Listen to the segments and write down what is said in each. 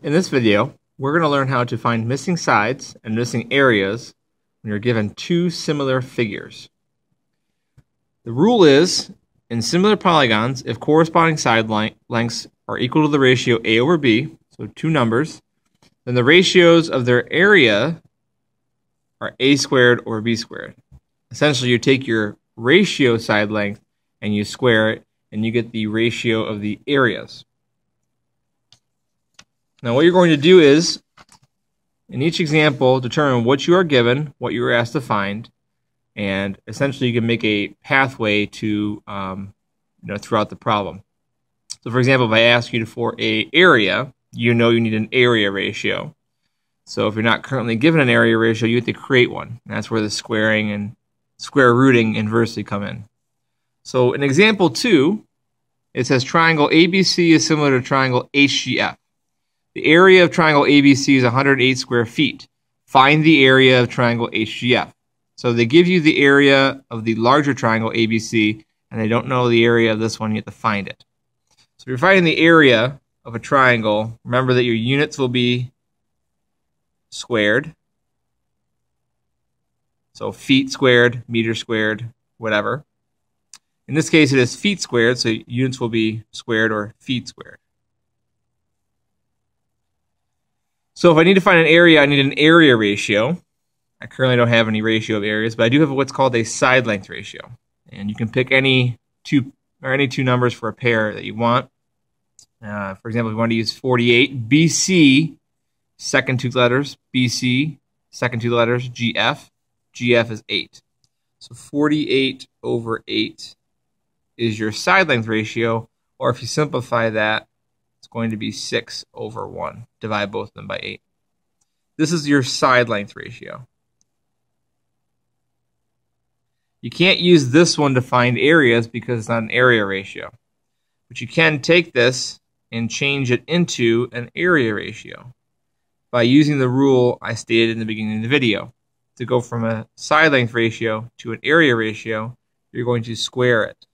In this video, we're going to learn how to find missing sides and missing areas when you're given two similar figures. The rule is, in similar polygons, if corresponding side lengths are equal to the ratio A over B, so two numbers, then the ratios of their area are A squared or B squared. Essentially, you take your ratio side length and you square it, and you get the ratio of the areas. Now what you're going to do is, in each example, determine what you are given, what you are asked to find, and essentially you can make a pathway to, um, you know, throughout the problem. So for example, if I ask you for a area, you know you need an area ratio. So if you're not currently given an area ratio, you have to create one. And that's where the squaring and square rooting inversely come in. So in example two, it says triangle ABC is similar to triangle HGF. The area of triangle ABC is 108 square feet. Find the area of triangle HGF. So they give you the area of the larger triangle ABC, and they don't know the area of this one. You have to find it. So if you're finding the area of a triangle, remember that your units will be squared. So feet squared, meter squared, whatever. In this case, it is feet squared, so units will be squared or feet squared. So if I need to find an area, I need an area ratio. I currently don't have any ratio of areas, but I do have what's called a side length ratio. And you can pick any two or any two numbers for a pair that you want. Uh, for example, if you want to use 48, BC, second two letters, BC, second two letters, GF, GF is 8. So 48 over 8 is your side length ratio, or if you simplify that, going to be 6 over 1. Divide both of them by 8. This is your side length ratio. You can't use this one to find areas because it's not an area ratio. But you can take this and change it into an area ratio by using the rule I stated in the beginning of the video. To go from a side length ratio to an area ratio, you're going to square it.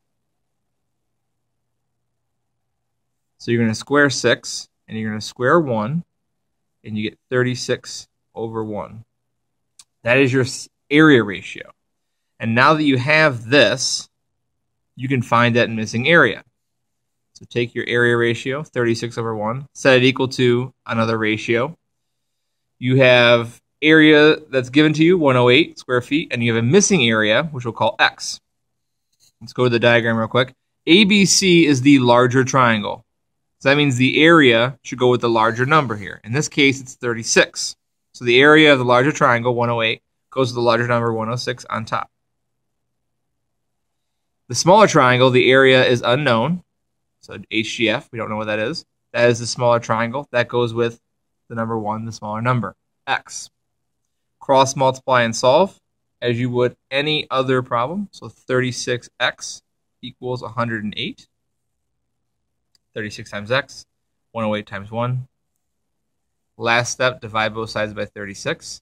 So you're going to square 6, and you're going to square 1, and you get 36 over 1. That is your area ratio. And now that you have this, you can find that missing area. So take your area ratio, 36 over 1, set it equal to another ratio. You have area that's given to you, 108 square feet, and you have a missing area, which we'll call x. Let's go to the diagram real quick. ABC is the larger triangle. So that means the area should go with the larger number here. In this case, it's 36. So the area of the larger triangle, 108, goes with the larger number, 106, on top. The smaller triangle, the area is unknown. So HGF, we don't know what that is. That is the smaller triangle. That goes with the number 1, the smaller number, x. Cross multiply and solve as you would any other problem. So 36x equals 108. 36 times x, 108 times 1. Last step, divide both sides by 36.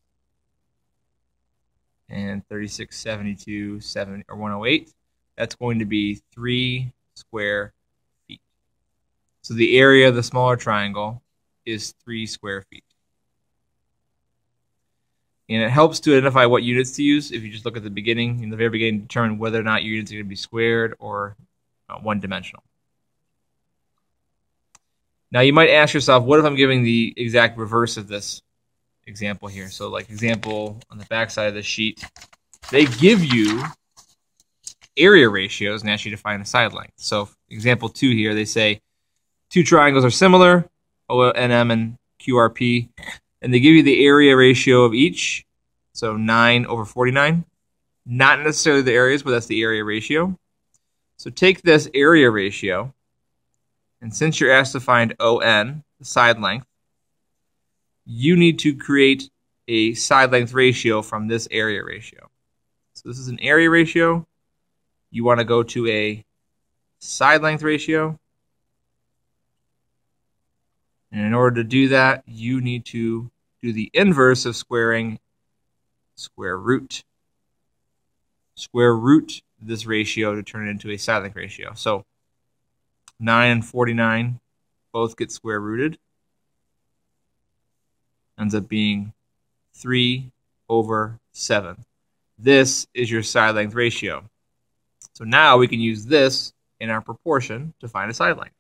And 36, 72, 70, or 108. That's going to be 3 square feet. So the area of the smaller triangle is 3 square feet. And it helps to identify what units to use if you just look at the beginning, in the very beginning, determine whether or not your units are going to be squared or uh, one dimensional. Now you might ask yourself, what if I'm giving the exact reverse of this example here? So like example on the back side of the sheet, they give you area ratios and ask you to find the side length. So example two here, they say two triangles are similar, ONM and QRP, and they give you the area ratio of each. So 9 over 49. Not necessarily the areas, but that's the area ratio. So take this area ratio and since you're asked to find ON, the side length, you need to create a side length ratio from this area ratio. So this is an area ratio. You want to go to a side length ratio. And in order to do that, you need to do the inverse of squaring square root. Square root this ratio to turn it into a side length ratio. So 9 and 49 both get square rooted. ends up being 3 over 7. This is your side length ratio. So now we can use this in our proportion to find a side length.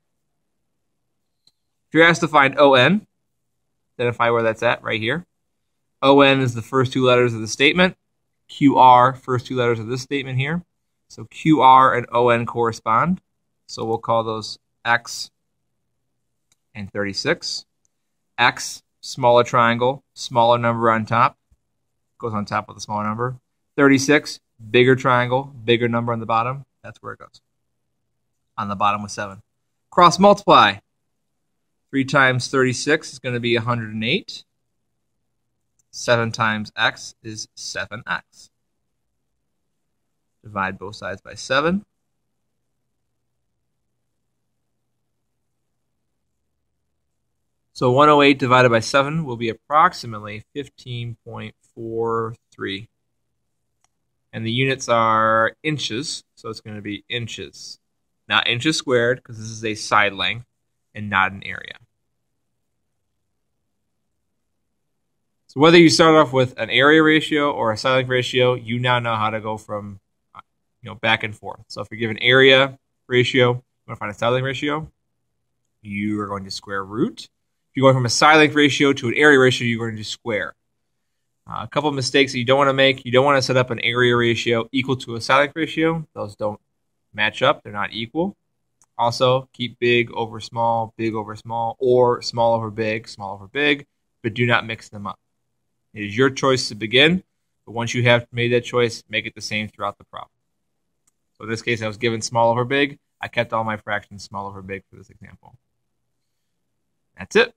If you're asked to find ON, identify where that's at right here. ON is the first two letters of the statement. QR, first two letters of this statement here. So QR and ON correspond. So we'll call those X and 36. X, smaller triangle, smaller number on top, goes on top of the smaller number. 36, bigger triangle, bigger number on the bottom. That's where it goes. On the bottom with 7. Cross multiply. 3 times 36 is going to be 108. 7 times x is 7x. Divide both sides by 7. So 108 divided by 7 will be approximately 15.43. And the units are inches, so it's going to be inches. Not inches squared, because this is a side length and not an area. So whether you start off with an area ratio or a side length ratio, you now know how to go from you know back and forth. So if you're given area ratio, you want to find a side length ratio, you are going to square root. If you're going from a side length ratio to an area ratio, you're going to square. Uh, a couple of mistakes that you don't want to make. You don't want to set up an area ratio equal to a side length ratio. Those don't match up. They're not equal. Also, keep big over small, big over small, or small over big, small over big, but do not mix them up. It is your choice to begin, but once you have made that choice, make it the same throughout the problem. So in this case, I was given small over big. I kept all my fractions small over big for this example. That's it.